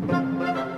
Música